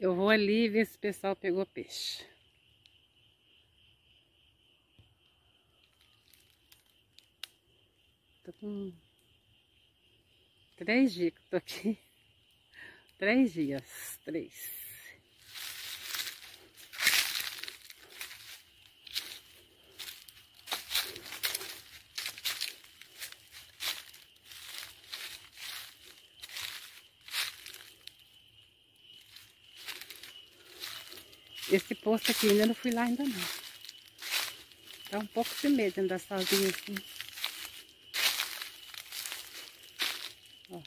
Eu vou ali ver se o pessoal pegou peixe. Tô com três dias que tô aqui. Três dias, três. Esse posto aqui ainda não fui lá ainda não. Tá um pouco de medo andar sozinha assim. Ó.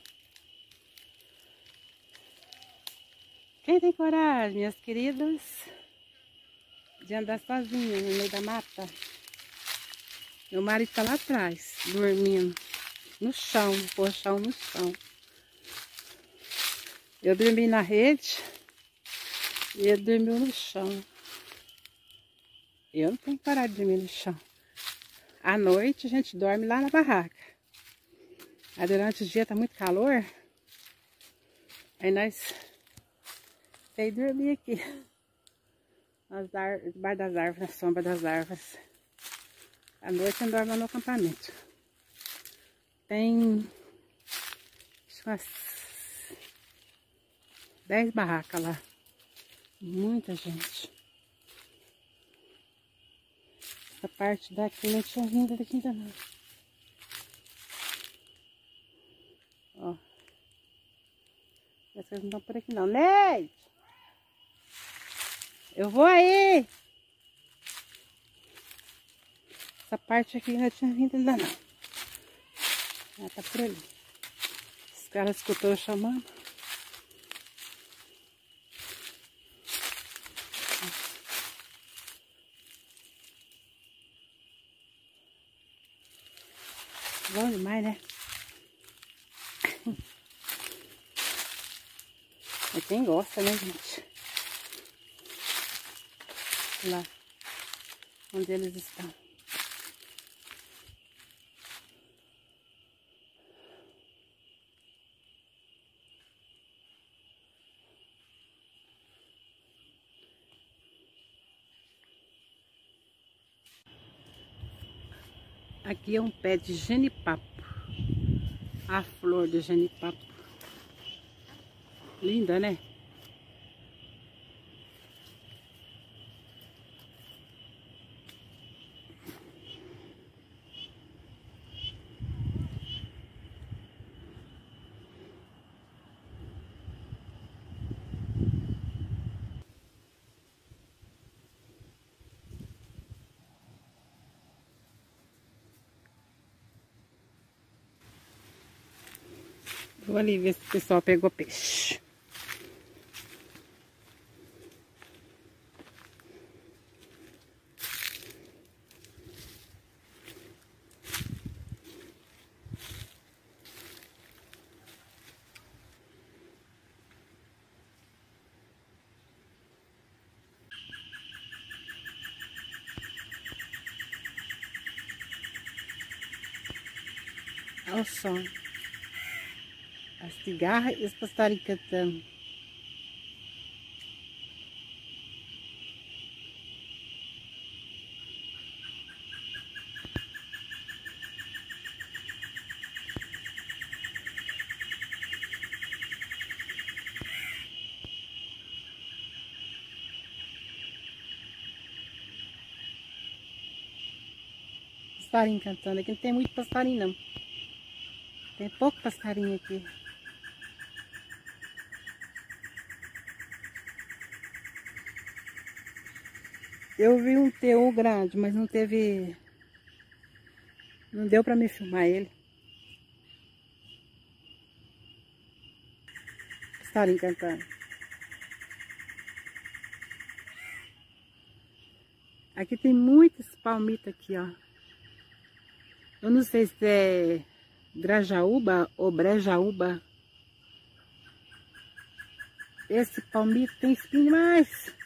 Quem tem coragem, minhas queridas, de andar sozinha no meio da mata? Meu marido tá lá atrás, dormindo. No chão, no colchão no chão. Eu dormi na rede. E ele dormiu no chão. Eu não tenho parado de dormir no chão. À noite a gente dorme lá na barraca. Aí durante o dia tá muito calor. Aí nós tem dormir aqui. Nas debaixo das árvores, na sombra das árvores. À noite gente dorme no acampamento. Tem umas 10 barracas lá. Muita gente. Essa parte daqui não tinha vindo daqui ainda não. Ó. Vocês não estão por aqui não. Leite! Eu vou aí! Essa parte aqui não tinha vindo ainda não. Ela tá por ali. Os caras escutou chamando. Bom demais, né? E quem gosta, né, gente? Lá onde eles estão. Aqui é um pé de genipapo. A flor de genipapo. Linda, né? Vou ali ver se o pessoal pegou peixe. Olha o som as cigarras e os passarinhos cantando. Passarinho cantando. Aqui não tem muito passarinho não. Tem pouco passarinho aqui. Eu vi um TU grande, mas não teve... Não deu pra me filmar ele. Passarinho cantando. Aqui tem muitas palmitas aqui, ó. Eu não sei se é Grajaúba ou Brejaúba. Esse palmito tem espinho demais.